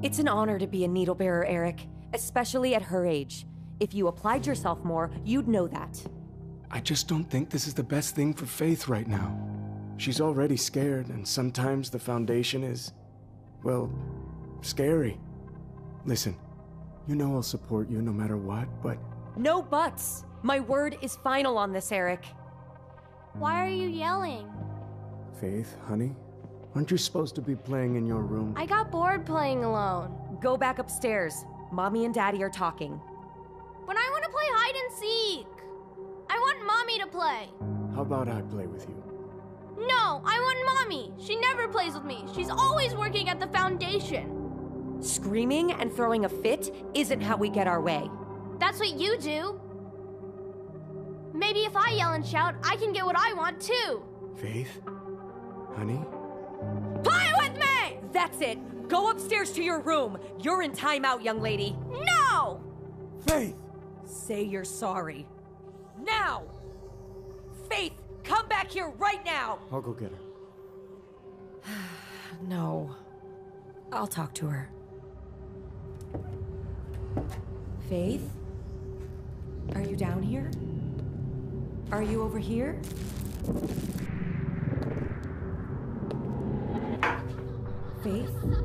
It's an honor to be a needle bearer, Eric, especially at her age. If you applied yourself more, you'd know that. I just don't think this is the best thing for Faith right now. She's already scared, and sometimes the Foundation is, well, scary. Listen, you know I'll support you no matter what, but No buts! My word is final on this, Eric. Why are you yelling? Faith, honey, aren't you supposed to be playing in your room? I got bored playing alone. Go back upstairs. Mommy and Daddy are talking. But I want to play hide and seek. I want mommy to play. How about I play with you? No, I want mommy. She never plays with me. She's always working at the foundation. Screaming and throwing a fit isn't how we get our way. That's what you do. Maybe if I yell and shout, I can get what I want too. Faith? Honey? Play with me! That's it. Go upstairs to your room. You're in timeout, young lady. No! Faith! Say you're sorry. Now! Faith, come back here right now! I'll go get her. No. I'll talk to her. Faith? Are you down here? Are you over here? Faith?